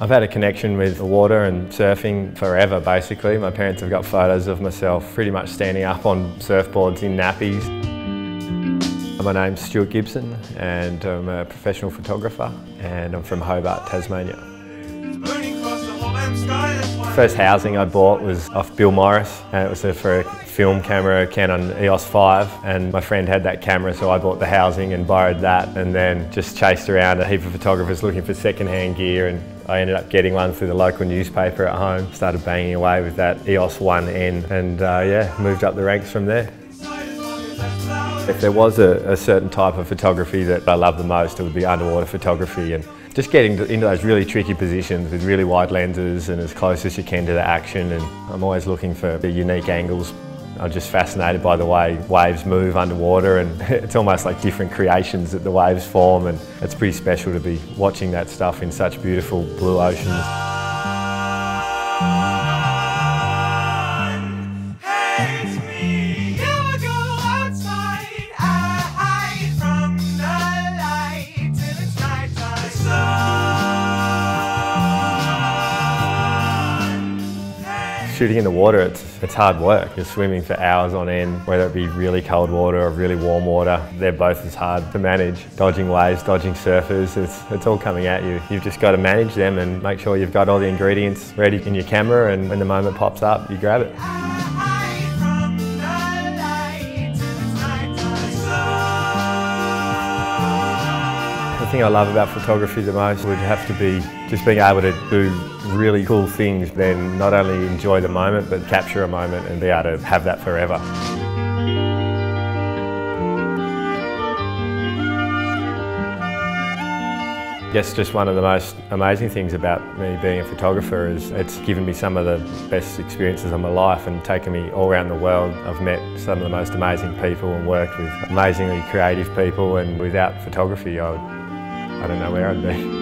I've had a connection with the water and surfing forever basically. My parents have got photos of myself pretty much standing up on surfboards in nappies. My name's Stuart Gibson and I'm a professional photographer and I'm from Hobart, Tasmania. First housing I bought was off Bill Morris and it was for a film camera, Canon EOS 5 and my friend had that camera so I bought the housing and borrowed that and then just chased around a heap of photographers looking for second-hand gear and I ended up getting one through the local newspaper at home, started banging away with that EOS 1N and uh, yeah, moved up the ranks from there. If there was a, a, certain type of photography that I love the most, it would be underwater photography and just getting into those really tricky positions with really wide lenses and as close as you can to the action and I'm always looking for the unique angles. I'm just fascinated by the way waves move underwater and it's almost like different creations that the waves form and it's pretty special to be watching that stuff in such beautiful blue oceans. Shooting in the water, it's, it's hard work. You're swimming for hours on end, whether it be really cold water or really warm water. They're both as hard to manage. Dodging waves, dodging surfers, it's, it's all coming at you. You've just got to manage them and make sure you've got all the ingredients ready in your camera and when the moment pops up, you grab it. Thing I love about photography the most would have to be just being able to do really cool things, then not only enjoy the moment, but capture a moment and be able to have that forever. Guess just one of the most amazing things about me being a photographer is it's given me some of the best experiences of my life and taken me all around the world. I've met some of the most amazing people and worked with amazingly creative people and without photography I, would, I don't know where I'd be.